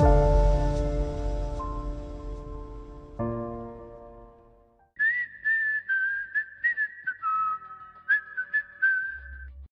Bye.